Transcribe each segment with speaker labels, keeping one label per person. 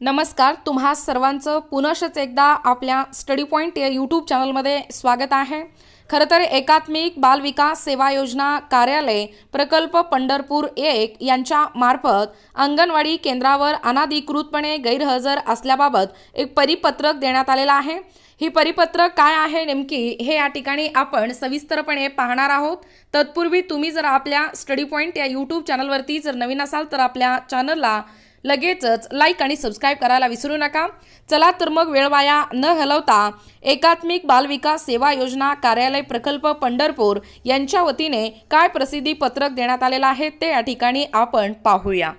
Speaker 1: नमस्कार तुम्हा सर्वांचं पुनशच एकदा आपल्या स्टडी पॉईंट या यूट्यूब चॅनलमध्ये स्वागत आहे. खरं तर एकात्मिक बालविकास सेवा योजना कार्यालय प्रकल्प पंढरपूर एक यांच्या मार्फत अंगणवाडी केंद्रावर अनाधिकृतपणे गैरहजर असल्याबाबत एक परिपत्रक देण्यात आलेलं आहे. ही परिपत्रक काय आहे नेमकी हे या ठिकाणी आपण सविस्तरपणे पाहणार आहोत. तत्पूर्वी तुम्ही जर आपल्या स्टडी पॉईंट या यूट्यूब चॅनलवरती जर नवीन असाल तर आपल्या चॅनलला लगेचच लाईक आणि सबस्क्राईब करायला विसरू नका. चला तर मग वेळ वाया न हलवता एकात्मिक बालविकास सेवा योजना कार्यालय प्रकल्प पंढरपूर यांच्या वतीने काय प्रसिद्धी पत्रक देण्यात आलेलं आहे ते या ठिकाणी आपण पाहूया.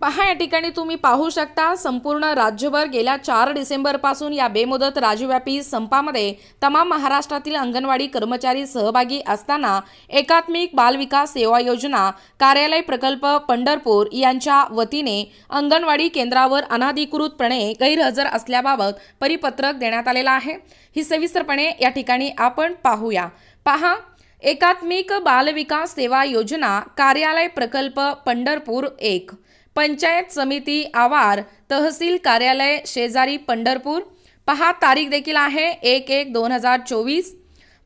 Speaker 1: पहा या ठिकाणी तुम्ही पाहू शकता संपूर्ण राज्यभर गेल्या चार डिसेंबरपासून या बेमुदत राज्यव्यापी संपामध्ये तमाम महाराष्ट्रातील अंगणवाडी कर्मचारी सहभागी असताना एकात्मिक बालविकास सेवा योजना कार्यालय प्रकल्प पंढरपूर यांच्या वतीने अंगणवाडी केंद्रावर अनाधिकृतपणे गैरहजर असल्याबाबत परिपत्रक देण्यात आलेलं आहे. ही सविस्तरपणे या ठिकाणी आपण पाहूया. पहा एकात्मिक बालविकास सेवा योजना कार्यालय प्रकल्प पंढरपूर एक. पंचायत समिती आवार तहसील कार्यालय शेजारी पंढरपूर. पहा तारीख देखील आहे एक एक दोन हजार चोवीस.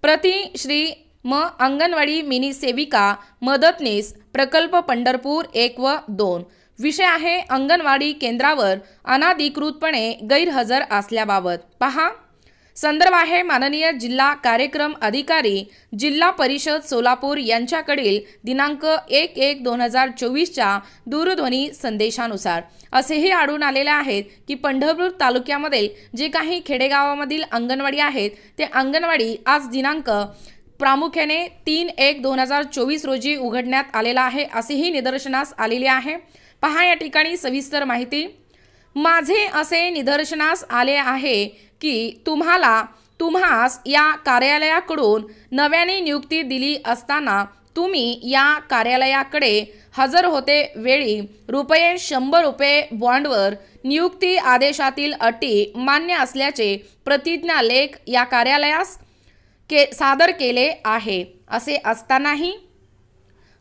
Speaker 1: प्रति श्री म अंगणवाडी मिनी सेविका मदतनीस प्रकल्प पंढरपूर एक व दोन. विषय आहे अंगणवाडी केंद्रावर अनाधिकृतपणे गैरहजर असल्याबाबत. पहा. संदर्भ आहे माननीय जिल्हा कार्यक्रम अधिकारी जिल्हा परिषद सोलापूर यांच्याकडील दिनांक एक एक दोन हजार चोवीसच्या दूरध्वनी संदेशानुसार. असेही आढळून आलेले आहेत की पंढरपूर तालुक्यामधील जे काही खेडेगावामधील अंगणवाडी आहेत ते अंगणवाडी आज दिनांक प्रामुख्याने तीन एक दोन हजार चोवीस रोजी उघडण्यात आलेला आहे असेही निदर्शनास आलेले आहे. पहा या ठिकाणी सविस्तर माहिती. माझे असे निदर्शनास आले आहे की तुम्हाला तुम्हास या कार्यालयाकडून नव्याने नियुक्ती दिली असताना तुम्ही या कार्यालयाकडे हजर होते वेळी रुपये शंभर रुपये बॉन्डवर नियुक्ती आदेशातील अटी मान्य असल्याचे प्रतिज्ञालेख या कार्यालयास के सादर केले आहे. असे असतानाही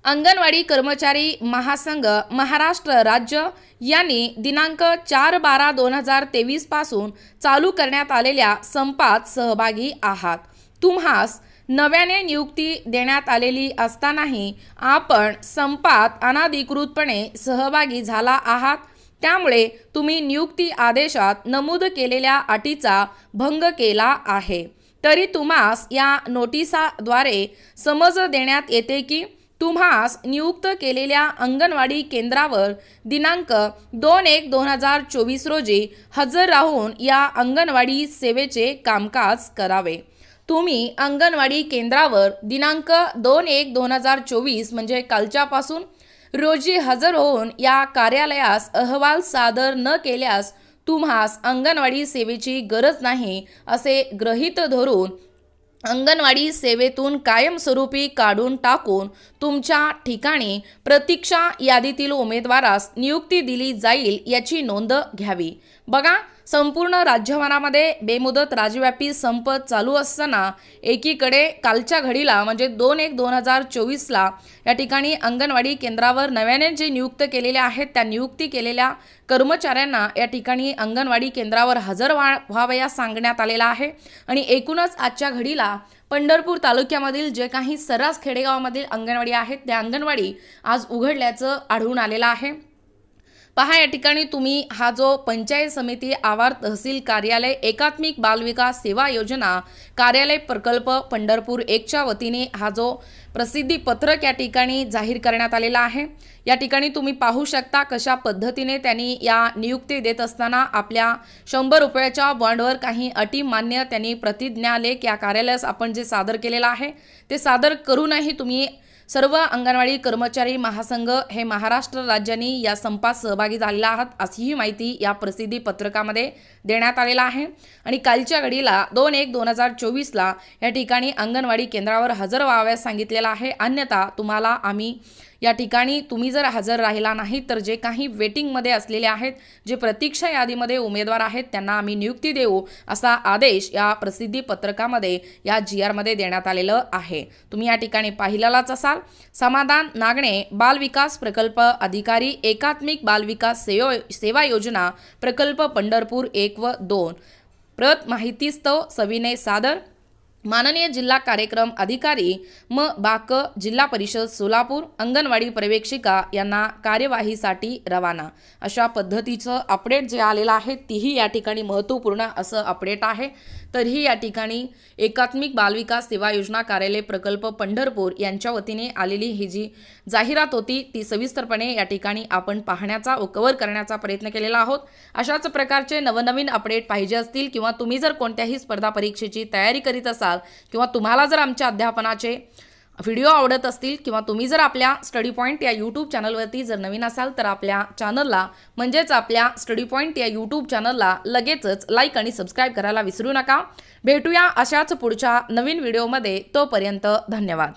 Speaker 1: अंगणवाडी कर्मचारी महासंघ महाराष्ट्र राज्य यांनी दिनांक चार बारा दोन हजार तेवीसपासून चालू करण्यात आलेल्या संपात सहभागी आहात. तुम्हास नव्याने नियुक्ती देण्यात आलेली असतानाही आपण संपात अनाधिकृतपणे सहभागी झाला आहात. त्यामुळे तुम्ही नियुक्ती आदेशात नमूद केलेल्या अटीचा भंग केला आहे. तरी तुम्हास या नोटिसाद्वारे समज देण्यात येते की तुम्हास नियुक्त केलेल्या अंगणवाडी केंद्रावर दिनांक दोन एक दोन हजार चोवीस रोजी हजर राहून या अंगणवाडी सेवेचे कामकाज करावे. तुम्ही अंगणवाडी केंद्रावर दिनांक दोन एक दोन हजार चोवीस म्हणजे कालच्यापासून रोजी हजर होऊन या कार्यालयास अहवाल सादर न केल्यास तुम्हास अंगणवाडी सेवेची गरज नाही असे गृहीत धरून अंगणवाडी सेवेतून कायमस्वरूपी काढून टाकून तुमच्या ठिकाणी प्रतीक्षा यादीतील उमेदवारास नियुक्ती दिली जाईल याची नोंद घ्यावी. बघा संपूर्ण राज्यभरामध्ये बेमुदत राज्यव्यापी संप चालू असताना एकीकडे कालच्या घडीला म्हणजे दोन एक दोन हजार चोवीसला या ठिकाणी अंगणवाडी केंद्रावर नव्याने जे नियुक्त केलेले आहेत त्या नियुक्ती केलेल्या कर्मचाऱ्यांना या ठिकाणी अंगणवाडी केंद्रावर हजर व्हा व्हावयास सांगण्यात आलेला आहे. आणि एकूणच आजच्या घडीला पंढरपूर तालुक्यामधील जे काही सर्रास खेडेगावामधील अंगणवाडी आहेत त्या अंगणवाडी आज उघडल्याचं आढळून आलेलं आहे. पहा या ठिकाणी तुम्ही हा जो पंचायत समिती आवार तहसील कार्यालय एकात्मिक बालविकास सेवा योजना कार्यालय प्रकल्प पंढरपूर एकच्या वतीने हा जो प्रसिद्धी पत्रक या ठिकाणी जाहीर करण्यात आलेला आहे. या ठिकाणी तुम्ही पाहू शकता कशा पद्धतीने त्यांनी या नियुक्ती देत असताना आपल्या शंभर रुपयाच्या बॉन्डवर काही अटी मान्य त्यांनी प्रतिज्ञालेख या कार्यालयास आपण जे सादर केलेलं आहे ते सादर करूनही तुम्ही सर्व अंगणवाडी कर्मचारी महासंघ हे महाराष्ट्र राज्यांनी या संपात सहभागी झालेला आहात अशीही माहिती या प्रसिद्धी पत्रकामध्ये देण्यात आलेला आहे. आणि कालच्या घडीला दोन एक दोन हजार चोवीसला या ठिकाणी अंगणवाडी केंद्रावर हजर व्हाव्यास सांगितलेलं आहे. अन्यथा तुम्हाला आम्ही या ठिकाणी तुम्ही जर हजर राहिला नाही तर जे काही वेटिंगमध्ये असलेले आहेत जे प्रतीक्षा यादीमध्ये उमेदवार आहेत त्यांना आम्ही नियुक्ती देऊ असा आदेश या प्रसिद्धी पत्रकामध्ये या जी आरमध्ये देण्यात आलेलं आहे. तुम्ही या ठिकाणी पाहिलेलाच असाल. समाधान नागणे बालविकास प्रकल्प अधिकारी एकात्मिक बाल विकास सेवा योजना प्रकल्प पंढरपूर एक व दोन. प्रत माहितीस्तव सविनय सादर. माननीय जिल्हा कार्यक्रम अधिकारी म. बाक जिल्हा परिषद सोलापूर अंगणवाडी पर्यवेक्षिका यांना कार्यवाहीसाठी रवाना. अशा पद्धतीचं अपडेट जे आलेलं आहे तीही या ठिकाणी महत्त्वपूर्ण असं अपडेट आहे. तरीही या ठिकाणी एकात्मिक बालविकास सेवा योजना कार्यालय प्रकल्प पंढरपूर यांच्या वतीने आलेली ही जी जाहिरात होती ती सविस्तरपणे या ठिकाणी आपण पाहण्याचा व कव्हर करण्याचा प्रयत्न केलेला आहोत. अशाच प्रकारचे नवनवीन अपडेट पाहिजे असतील किंवा तुम्ही जर कोणत्याही स्पर्धा परीक्षेची तयारी करीत असाल असाल किंवा तुम्हाला जर आमच्या अध्यापनाचे व्हिडिओ आवडत असतील किंवा तुम्ही जर आपल्या स्टडी पॉईंट या यूट्यूब चॅनलवरती जर नवीन असाल तर आपल्या चॅनलला म्हणजेच आपल्या स्टडी पॉईंट या यूट्यूब चॅनलला लगेचच लाईक आणि सबस्क्राईब करायला विसरू नका. भेटूया अशाच पुढच्या नवीन व्हिडिओमध्ये तोपर्यंत धन्यवाद.